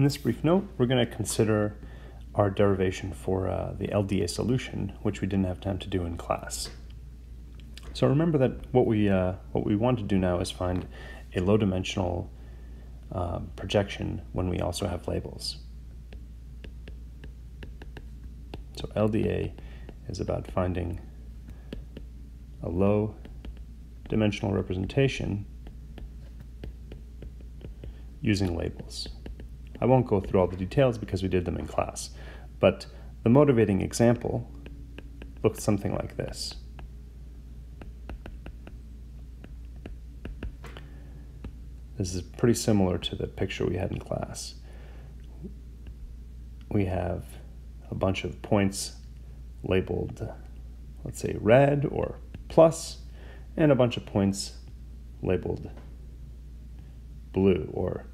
In this brief note, we're going to consider our derivation for uh, the LDA solution, which we didn't have time to do in class. So remember that what we, uh, what we want to do now is find a low-dimensional uh, projection when we also have labels. So LDA is about finding a low dimensional representation using labels. I won't go through all the details because we did them in class, but the motivating example looked something like this. This is pretty similar to the picture we had in class. We have a bunch of points labeled, let's say, red or plus, and a bunch of points labeled blue or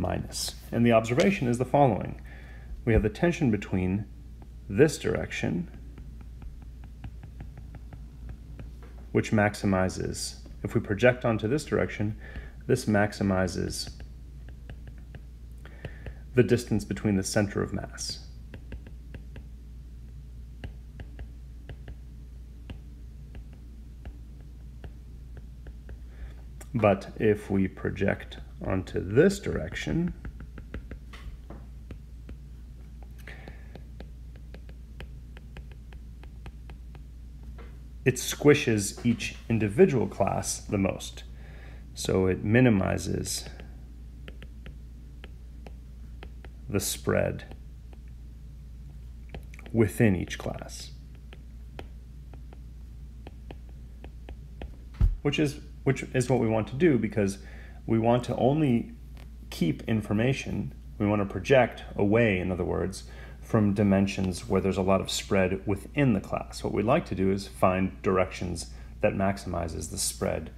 minus. And the observation is the following. We have the tension between this direction, which maximizes, if we project onto this direction, this maximizes the distance between the center of mass. But if we project onto this direction, it squishes each individual class the most. So it minimizes the spread within each class. Which is which is what we want to do because we want to only keep information, we want to project away, in other words, from dimensions where there's a lot of spread within the class. What we'd like to do is find directions that maximizes the spread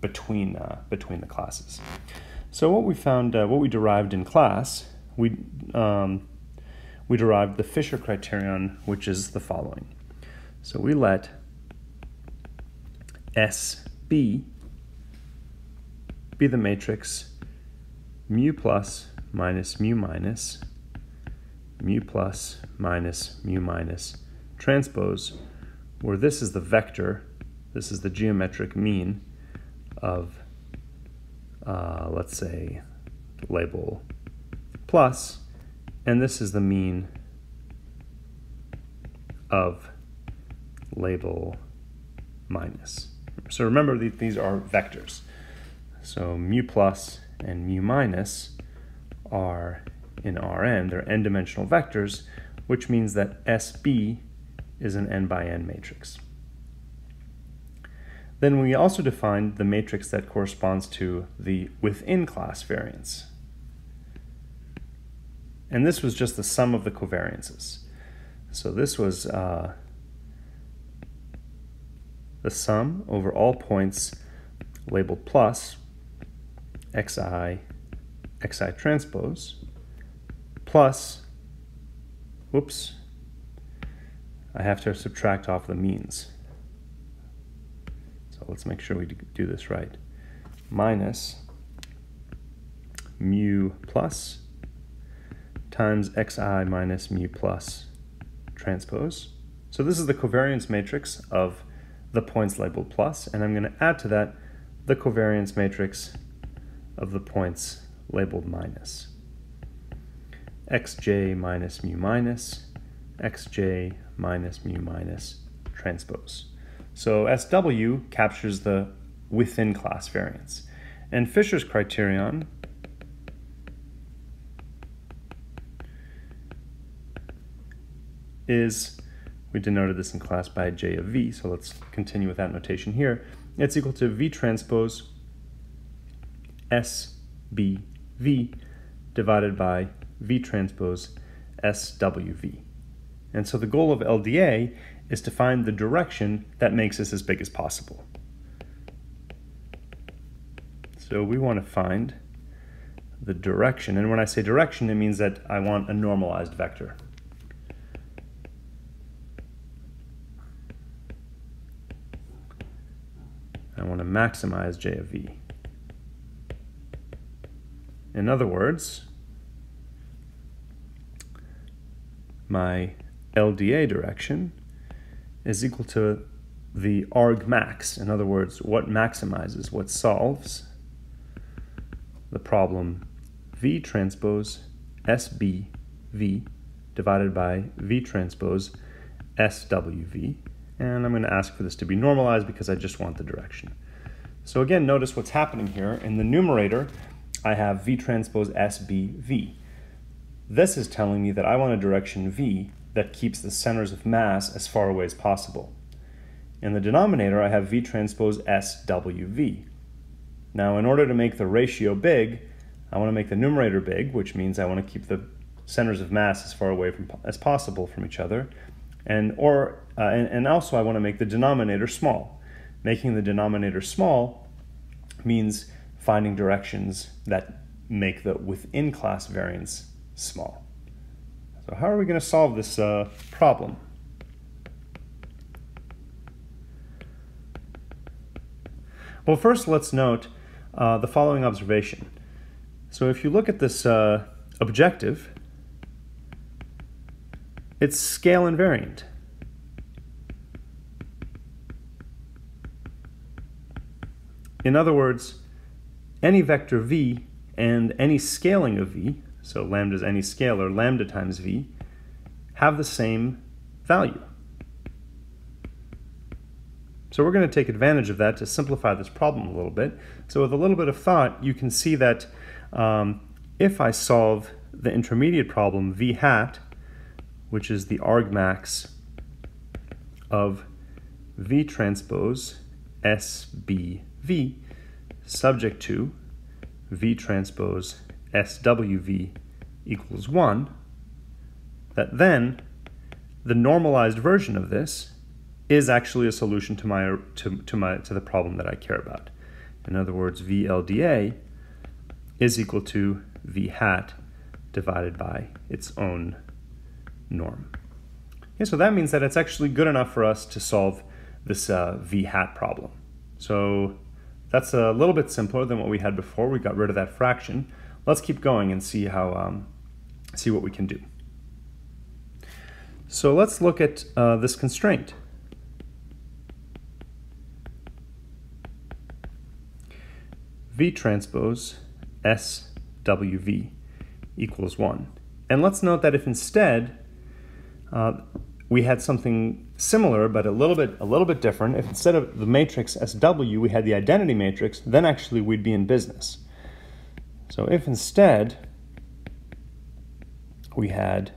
between, uh, between the classes. So what we found, uh, what we derived in class, we, um, we derived the Fisher criterion, which is the following. So we let SB be the matrix mu plus minus mu minus mu plus minus mu minus transpose, where this is the vector, this is the geometric mean of, uh, let's say, label plus, and this is the mean of label minus. So remember, these are vectors. So mu plus and mu minus are in Rn, they're n-dimensional vectors, which means that SB is an n by n matrix. Then we also defined the matrix that corresponds to the within class variance. And this was just the sum of the covariances. So this was uh, the sum over all points labeled plus xi, xi transpose, plus, whoops, I have to subtract off the means. So let's make sure we do this right. Minus mu plus times xi minus mu plus transpose. So this is the covariance matrix of the points labeled plus, and I'm going to add to that the covariance matrix of the points labeled minus. xj minus mu minus, xj minus mu minus transpose. So SW captures the within class variance. And Fisher's criterion is, we denoted this in class by J of V, so let's continue with that notation here. It's equal to V transpose SBV divided by V transpose SWV. And so the goal of LDA is to find the direction that makes this as big as possible. So we want to find the direction. And when I say direction, it means that I want a normalized vector. I want to maximize J of V. In other words, my LDA direction is equal to the arg max. In other words, what maximizes, what solves the problem V transpose SBV divided by V transpose SWV. And I'm going to ask for this to be normalized because I just want the direction. So again, notice what's happening here. In the numerator, I have V transpose SBV. This is telling me that I want a direction V that keeps the centers of mass as far away as possible. In the denominator, I have V transpose SWV. Now, in order to make the ratio big, I want to make the numerator big, which means I want to keep the centers of mass as far away from, as possible from each other. And, or, uh, and, and also I want to make the denominator small. Making the denominator small means finding directions that make the within class variance small. So how are we going to solve this uh, problem? Well, first let's note uh, the following observation. So if you look at this uh, objective, it's scale invariant. In other words, any vector v and any scaling of v, so lambda is any scalar, lambda times v, have the same value. So we're going to take advantage of that to simplify this problem a little bit. So with a little bit of thought, you can see that um, if I solve the intermediate problem v hat, which is the argmax of v transpose SBV, subject to v transpose SWV equals 1, that then the normalized version of this is actually a solution to my to, to my to the problem that I care about. In other words, VLDA is equal to V hat divided by its own norm. Okay, so that means that it's actually good enough for us to solve this uh, V hat problem. So that's a little bit simpler than what we had before. We got rid of that fraction. Let's keep going and see how um, see what we can do. So let's look at uh, this constraint. V transpose SWV equals 1. And let's note that if instead uh, we had something similar but a little bit a little bit different, if instead of the matrix SW we had the identity matrix, then actually we'd be in business. So if instead we had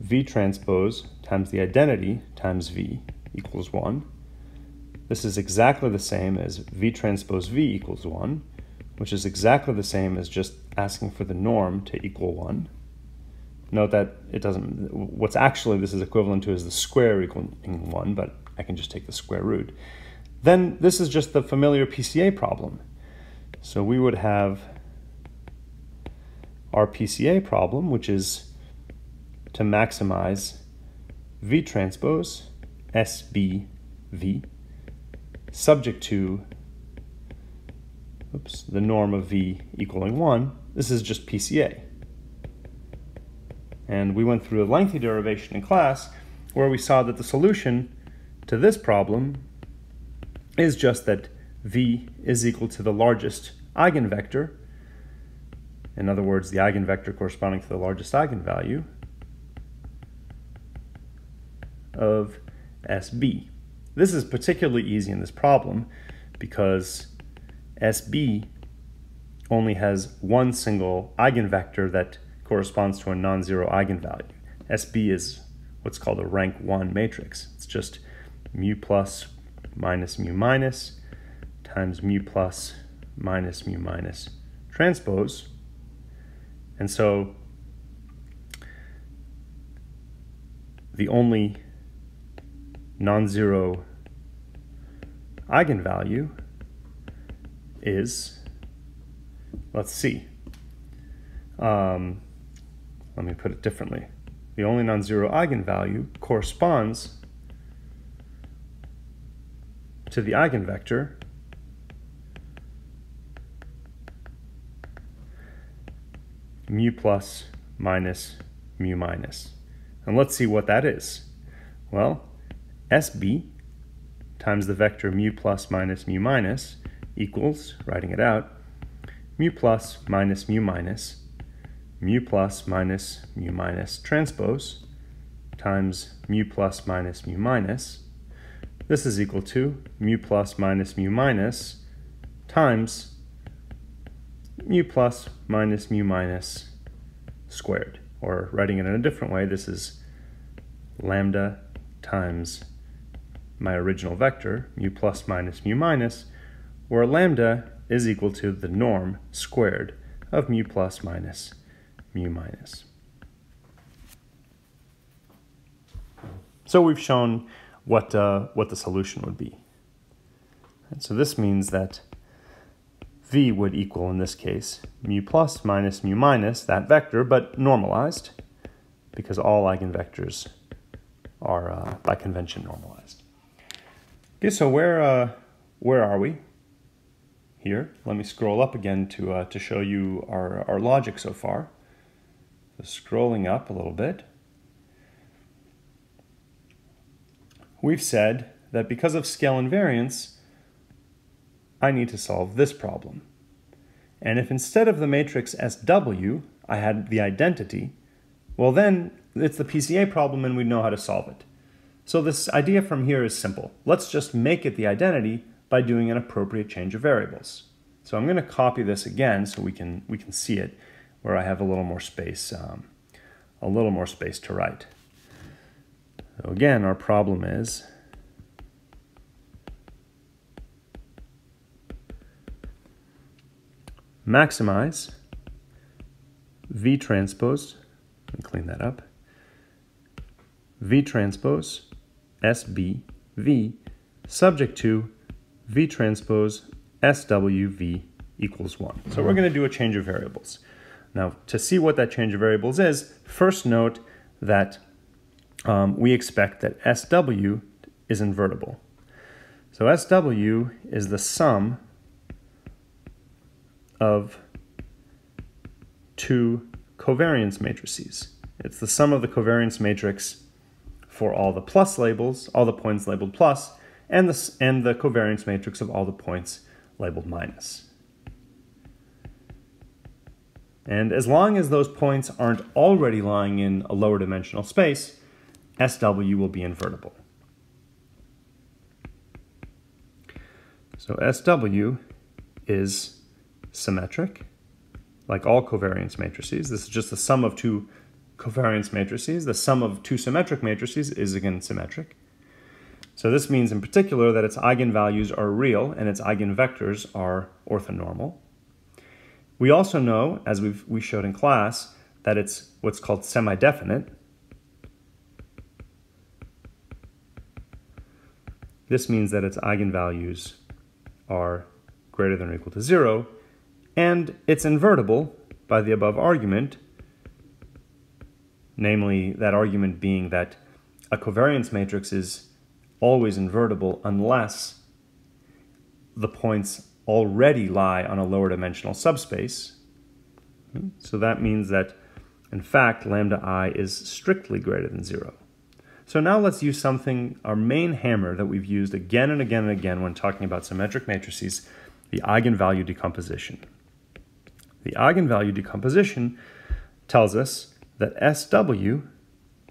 V transpose times the identity times V equals 1, this is exactly the same as V transpose V equals 1, which is exactly the same as just asking for the norm to equal 1. Note that it doesn't, what's actually this is equivalent to is the square equaling 1, but I can just take the square root. Then this is just the familiar PCA problem. So we would have our PCA problem, which is to maximize V transpose SBV subject to oops, the norm of v equaling 1, this is just PCA. And we went through a lengthy derivation in class where we saw that the solution to this problem is just that v is equal to the largest eigenvector, in other words, the eigenvector corresponding to the largest eigenvalue of SB. This is particularly easy in this problem because SB only has one single eigenvector that corresponds to a non-zero eigenvalue. SB is what's called a rank 1 matrix. It's just mu plus minus mu minus times mu plus minus mu minus transpose. And so the only non-zero eigenvalue is, let's see, um, let me put it differently. The only non-zero eigenvalue corresponds to the eigenvector mu plus minus mu minus. And let's see what that is. Well, SB times the vector mu plus minus mu minus equals, writing it out, mu plus minus mu minus, mu plus minus mu minus transpose times mu plus minus mu minus. This is equal to mu plus minus mu minus times mu plus minus mu minus squared. Or writing it in a different way, this is lambda times my original vector, mu plus minus mu minus, where lambda is equal to the norm squared of mu plus minus mu minus. So we've shown what, uh, what the solution would be. And so this means that v would equal, in this case, mu plus minus mu minus, that vector, but normalized, because all eigenvectors are, uh, by convention, normalized. Okay, so where, uh, where are we? Here, let me scroll up again to, uh, to show you our, our logic so far. So scrolling up a little bit. We've said that because of scale invariance, I need to solve this problem. And if instead of the matrix SW, I had the identity, well then it's the PCA problem and we know how to solve it. So this idea from here is simple. Let's just make it the identity by doing an appropriate change of variables. So I'm going to copy this again so we can, we can see it where I have a little more space, um, a little more space to write. So again, our problem is maximize V transpose, let me clean that up, V transpose SBV subject to V transpose SWV equals 1. So we're going to do a change of variables. Now, to see what that change of variables is, first note that um, we expect that SW is invertible. So SW is the sum of two covariance matrices. It's the sum of the covariance matrix for all the plus labels, all the points labeled plus, and the, and the covariance matrix of all the points labeled minus. And as long as those points aren't already lying in a lower dimensional space, SW will be invertible. So SW is symmetric, like all covariance matrices. This is just the sum of two covariance matrices. The sum of two symmetric matrices is again symmetric. So this means in particular that its eigenvalues are real and its eigenvectors are orthonormal. We also know, as we've, we showed in class, that it's what's called semi-definite. This means that its eigenvalues are greater than or equal to zero, and it's invertible by the above argument namely that argument being that a covariance matrix is always invertible unless the points already lie on a lower dimensional subspace. So that means that, in fact, lambda i is strictly greater than zero. So now let's use something, our main hammer that we've used again and again and again when talking about symmetric matrices, the eigenvalue decomposition. The eigenvalue decomposition tells us that SW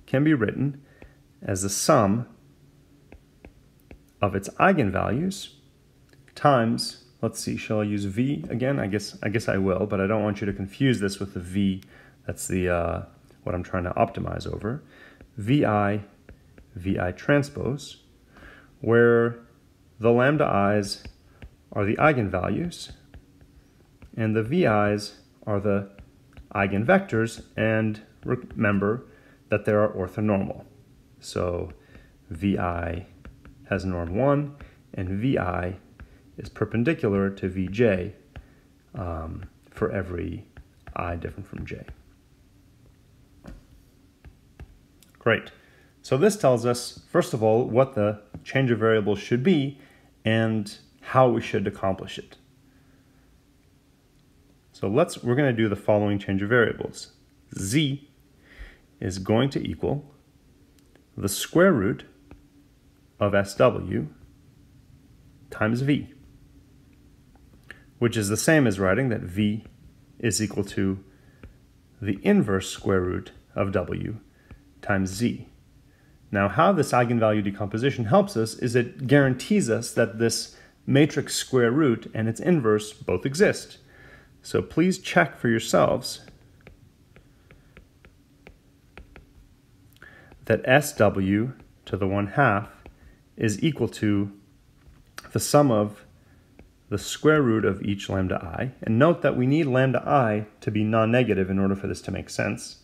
can be written as the sum of its eigenvalues times, let's see, shall I use V again? I guess I guess I will, but I don't want you to confuse this with the V. That's the uh, what I'm trying to optimize over. VI, VI transpose, where the lambda i's are the eigenvalues and the VI's are the eigenvectors, and remember that they are orthonormal. So VI has norm 1, and VI is perpendicular to VJ um, for every i different from j. Great. So this tells us, first of all, what the change of variables should be and how we should accomplish it. So let's, we're going to do the following change of variables. Z is going to equal the square root of SW times V, which is the same as writing that V is equal to the inverse square root of W times Z. Now, how this eigenvalue decomposition helps us is it guarantees us that this matrix square root and its inverse both exist. So please check for yourselves that SW to the 1 half is equal to the sum of the square root of each lambda i. And note that we need lambda i to be non-negative in order for this to make sense,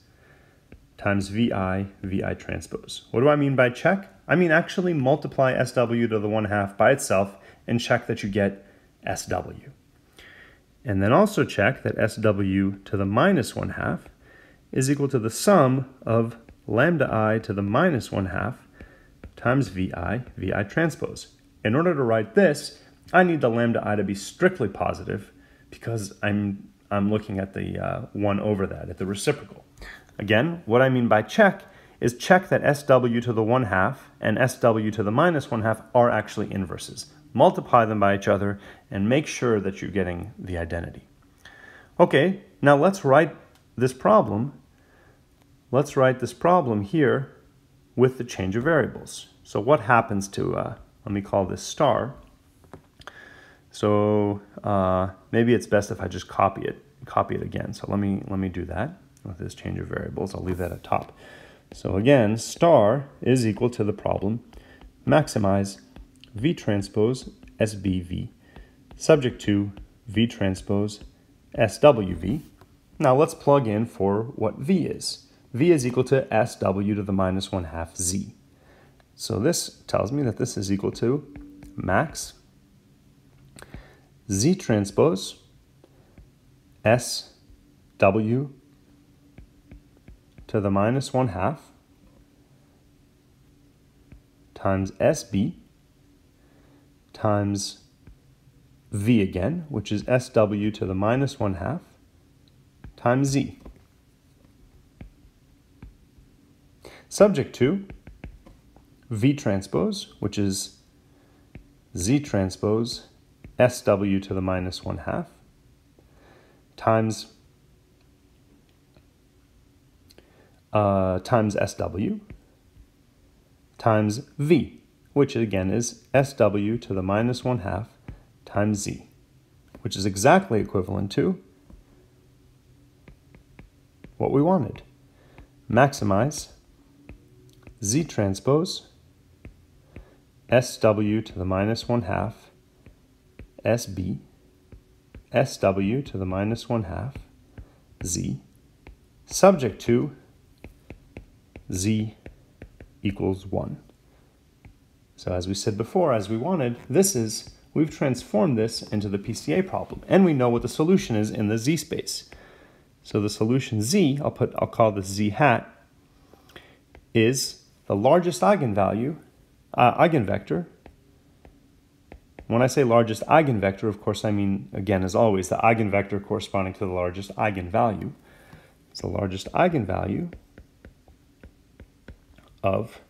times vi, vi transpose. What do I mean by check? I mean actually multiply SW to the 1 half by itself and check that you get SW. And then also check that SW to the minus 1 half is equal to the sum of lambda i to the minus 1 half times vi, vi transpose. In order to write this, I need the lambda i to be strictly positive because I'm, I'm looking at the uh, 1 over that, at the reciprocal. Again, what I mean by check is check that SW to the 1 half and SW to the minus 1 half are actually inverses. Multiply them by each other and make sure that you're getting the identity. Okay, now let's write this problem. Let's write this problem here with the change of variables. So what happens to, uh, let me call this star. So uh, maybe it's best if I just copy it, copy it again. So let me, let me do that with this change of variables. I'll leave that at top. So again, star is equal to the problem maximize V transpose SBV subject to V transpose SWV. Now let's plug in for what V is. V is equal to SW to the minus 1 half Z. So this tells me that this is equal to max Z transpose SW to the minus 1 half times SB times V again, which is SW to the minus 1 half times Z. Subject to V transpose, which is Z transpose SW to the minus 1 half times uh, times SW times V, which again is SW to the minus 1 half times Z, which is exactly equivalent to what we wanted. Maximize Z transpose SW to the minus 1 half SB SW to the minus 1 half Z subject to z equals 1. So as we said before, as we wanted, this is, we've transformed this into the PCA problem, and we know what the solution is in the z space. So the solution z, I'll put, I'll call this z hat, is the largest eigenvalue, uh, eigenvector. When I say largest eigenvector, of course, I mean, again, as always, the eigenvector corresponding to the largest eigenvalue. It's the largest eigenvalue of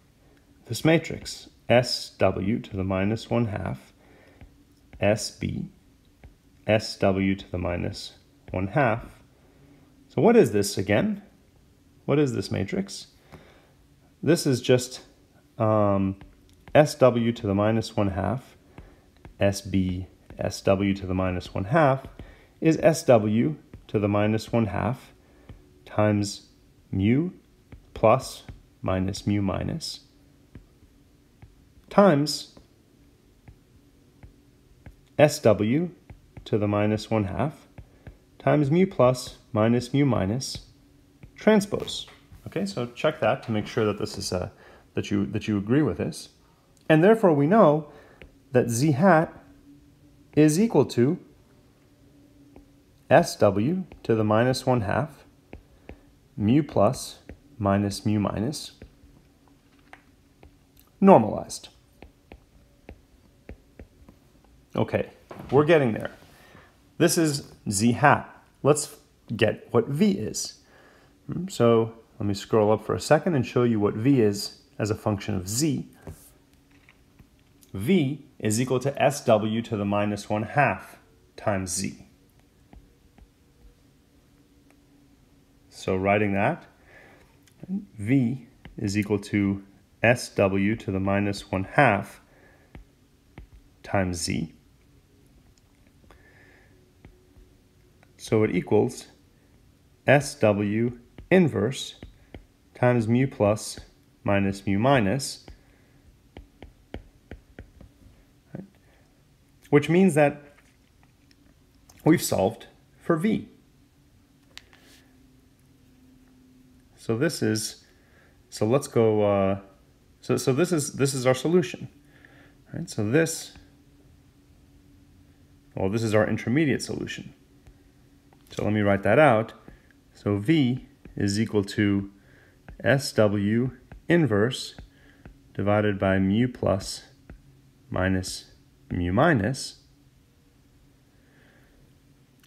this matrix, SW to the minus 1 half, SB, SW to the minus 1 half. So what is this again? What is this matrix? This is just um, SW to the minus 1 half, SB, SW to the minus 1 half is SW to the minus 1 half times mu plus minus mu minus times SW to the minus 1 half times mu plus minus mu minus transpose. Okay, so check that to make sure that this is a, that you that you agree with this. And therefore we know that z hat is equal to SW to the minus 1 half mu plus minus mu minus normalized. Okay, we're getting there. This is z hat. Let's get what v is. Hmm, so let me scroll up for a second and show you what v is as a function of z. v is equal to sw to the minus 1 half times z. So writing that, v is equal to sw to the minus 1 half times z. So it equals sw inverse times mu plus minus mu minus, which means that we've solved for v. So this is, so let's go, uh, so, so this is, this is our solution, right? So this, well, this is our intermediate solution. So let me write that out. So V is equal to SW inverse divided by mu plus minus mu minus.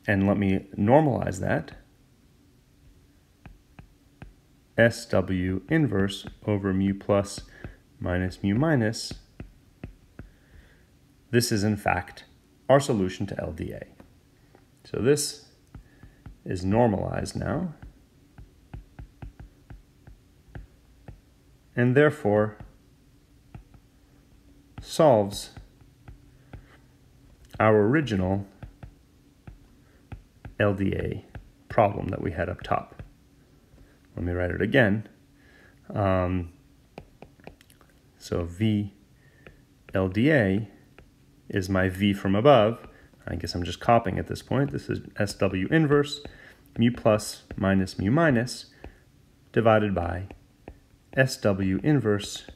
And let me normalize that. SW inverse over mu plus minus mu minus. This is in fact our solution to LDA. So this is normalized now. And therefore solves our original LDA problem that we had up top. Let me write it again. Um, so V LDA is my V from above. I guess I'm just copying at this point. This is SW inverse mu plus minus mu minus divided by SW inverse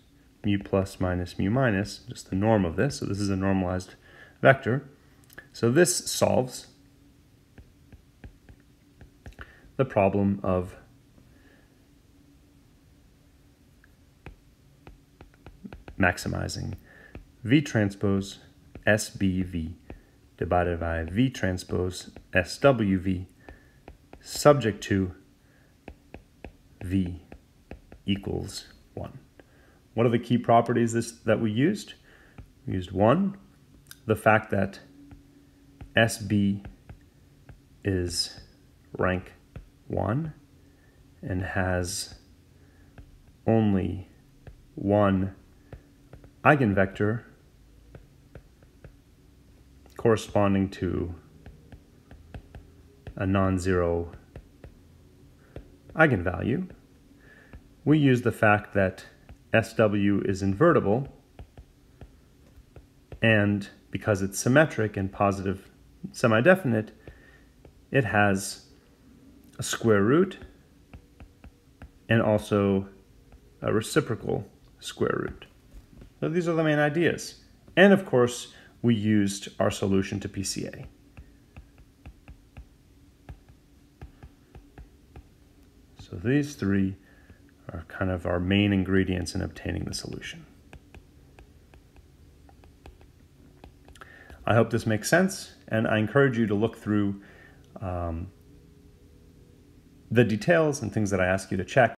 mu plus minus mu minus, just the norm of this. So this is a normalized vector. So this solves the problem of maximizing V transpose SBV divided by V transpose SWV subject to V equals 1. What are the key properties this, that we used? We used 1, the fact that SB is rank 1 and has only one eigenvector corresponding to a non-zero eigenvalue. We use the fact that SW is invertible and because it's symmetric and positive semi-definite, it has a square root and also a reciprocal square root. So these are the main ideas. And of course, we used our solution to PCA. So these three are kind of our main ingredients in obtaining the solution. I hope this makes sense, and I encourage you to look through um, the details and things that I ask you to check